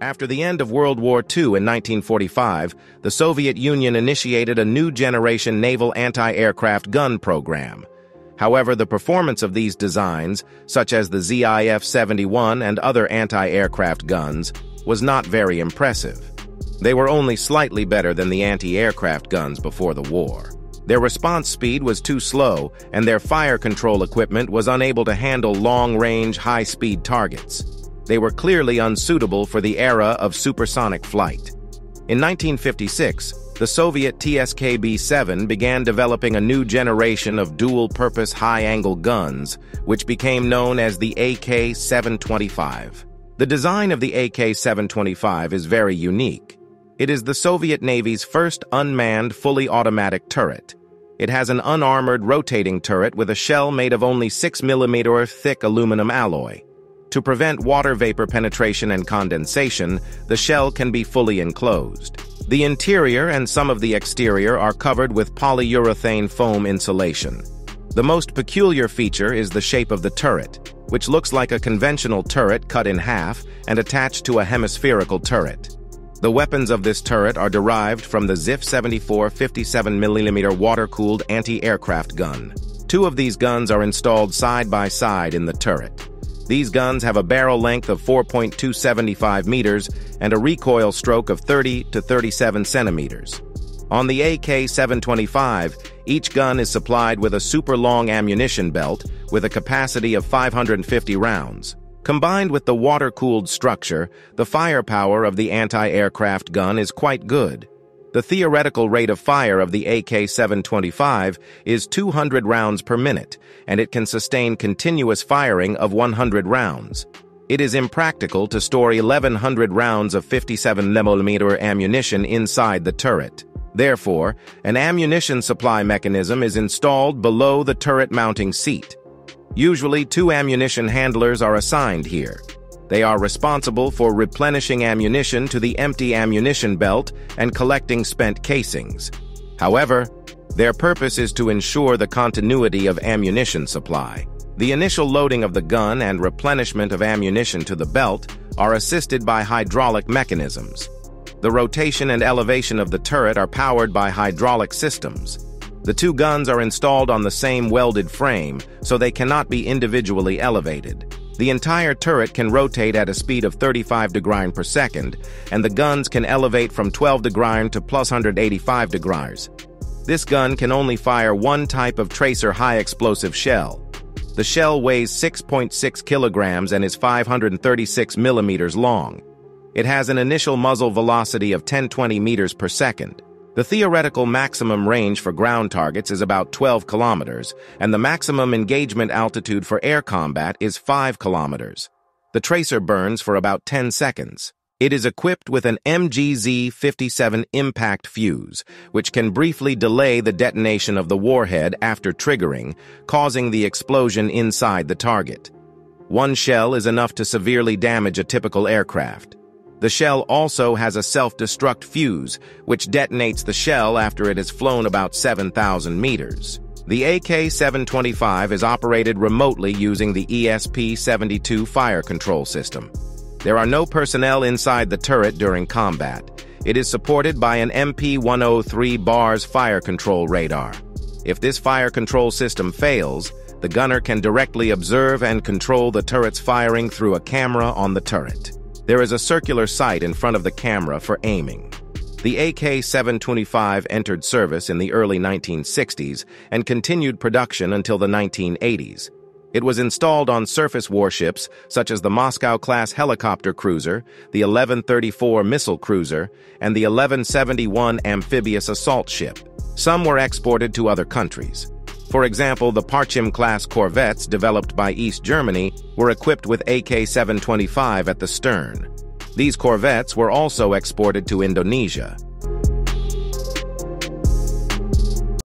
After the end of World War II in 1945, the Soviet Union initiated a new generation naval anti-aircraft gun program. However, the performance of these designs, such as the ZIF-71 and other anti-aircraft guns, was not very impressive. They were only slightly better than the anti-aircraft guns before the war. Their response speed was too slow, and their fire control equipment was unable to handle long-range, high-speed targets. They were clearly unsuitable for the era of supersonic flight. In 1956, the Soviet TSK-B-7 began developing a new generation of dual-purpose high-angle guns, which became known as the AK-725. The design of the AK-725 is very unique. It is the Soviet Navy's first unmanned, fully automatic turret. It has an unarmored rotating turret with a shell made of only 6mm thick aluminum alloy. To prevent water vapor penetration and condensation, the shell can be fully enclosed. The interior and some of the exterior are covered with polyurethane foam insulation. The most peculiar feature is the shape of the turret, which looks like a conventional turret cut in half and attached to a hemispherical turret. The weapons of this turret are derived from the ZIF-74 57mm water-cooled anti-aircraft gun. Two of these guns are installed side by side in the turret. These guns have a barrel length of 4.275 meters and a recoil stroke of 30 to 37 centimeters. On the AK-725, each gun is supplied with a super long ammunition belt with a capacity of 550 rounds. Combined with the water-cooled structure, the firepower of the anti-aircraft gun is quite good. The theoretical rate of fire of the AK-725 is 200 rounds per minute, and it can sustain continuous firing of 100 rounds. It is impractical to store 1,100 rounds of 57mm ammunition inside the turret. Therefore, an ammunition supply mechanism is installed below the turret mounting seat. Usually, two ammunition handlers are assigned here. They are responsible for replenishing ammunition to the empty ammunition belt and collecting spent casings. However, their purpose is to ensure the continuity of ammunition supply. The initial loading of the gun and replenishment of ammunition to the belt are assisted by hydraulic mechanisms. The rotation and elevation of the turret are powered by hydraulic systems. The two guns are installed on the same welded frame, so they cannot be individually elevated. The entire turret can rotate at a speed of 35 degrees per second, and the guns can elevate from 12 degrees to plus 185 degrees. This gun can only fire one type of tracer high-explosive shell. The shell weighs 6.6 kilograms and is 536 millimeters long. It has an initial muzzle velocity of 10-20 meters per second. The theoretical maximum range for ground targets is about 12 kilometers, and the maximum engagement altitude for air combat is 5 kilometers. The tracer burns for about 10 seconds. It is equipped with an MGZ-57 impact fuse, which can briefly delay the detonation of the warhead after triggering, causing the explosion inside the target. One shell is enough to severely damage a typical aircraft. The shell also has a self-destruct fuse, which detonates the shell after it has flown about 7,000 meters. The AK-725 is operated remotely using the ESP-72 fire control system. There are no personnel inside the turret during combat. It is supported by an MP-103 BARS fire control radar. If this fire control system fails, the gunner can directly observe and control the turret's firing through a camera on the turret. There is a circular sight in front of the camera for aiming. The AK-725 entered service in the early 1960s and continued production until the 1980s. It was installed on surface warships such as the Moscow-class helicopter cruiser, the 1134 missile cruiser, and the 1171 amphibious assault ship. Some were exported to other countries. For example, the Parchim-class corvettes developed by East Germany were equipped with AK-725 at the stern. These corvettes were also exported to Indonesia.